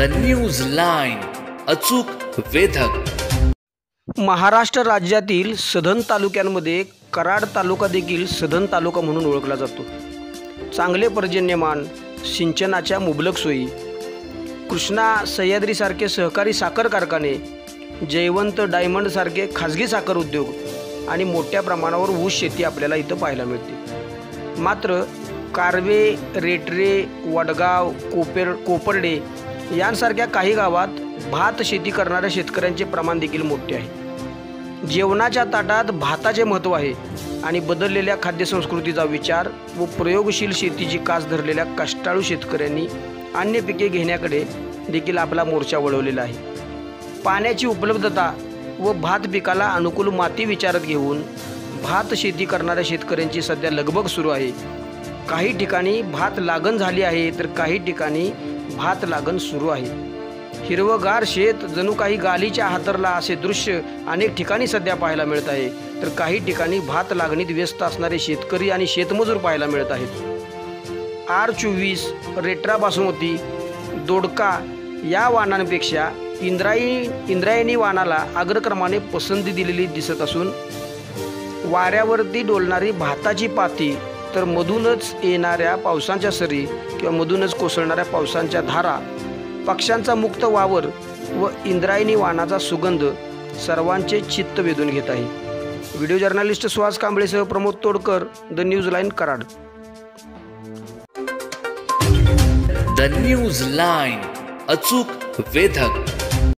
The news line अचूक वेधक. महाराष्ट्र राज्यातील सधन तालुक्यांमध्ये कराड तालुका देखील सधन तालुका म्हणून ओळखला जातो. चांगले पर्जन्यमान सिंचनाच्या मुबलक सोयी कृष्णा सह्याद्रीसारखे सहकारी साखर कारखाने जयवंत डायमंडसारखे खाजगी साखर उद्योग आणि मोठ्या प्रमाणावर ऊस शेती आपल्याला इथं पाहायला मिळते. मात्र कारवे रेटरे वडगाव कोपेर कोपर्डे यांसारख्या काही गावात भात शेती करणाऱ्या शेतकऱ्यांचे प्रमाण देखील मोठे आहे. जेवणाच्या ताटात भाताचे महत्त्व आहे आणि बदललेल्या खाद्यसंस्कृतीचा विचार व प्रयोगशील शेतीची कास धरलेल्या कष्टाळू शेतकऱ्यांनी अन्य पिके घेण्याकडे देखील आपला मोर्चा वळवलेला आहे. पाण्याची उपलब्धता व भात पिकाला अनुकूल माती विचारात घेऊन भात शेती करणाऱ्या शेतकऱ्यांची सध्या लगबग सुरू आहे. काही ठिकाणी भात लागण झाली आहे तर काही ठिकाणी भात लागण सुरू आहे. हिरवगार शेत जणू काही गालीच्या हातरला असे दृश्य अनेक ठिकाणी सध्या पाहायला मिळत आहे. तर काही ठिकाणी भात लागणीत व्यस्त असणारे शेतकरी आणि शेतमजूर पाहायला मिळत आहेत. आर चोवीस रेट्रा बासमती दोडका या वाहनांपेक्षा इंद्रायणी इंद्रायणी वाहनाला अग्रक्रमाने पसंती दिलेली दिसत असून वाऱ्यावरती डोलणारी भाताची पाती तर मधूनच येणाऱ्या पावसांच्या सरी किंवा मधूनच कोसळणाऱ्या पावसांच्या धारा पक्ष्यांचा मुक्त वावर व इंद्रायणी वाणाचा सुगंध सर्वांचे चित्त वेधून घेत आहे. Video journalist Suhas कांबळेसह Pramod Todkar the News Line Karad. The News Line अचूक वेधक.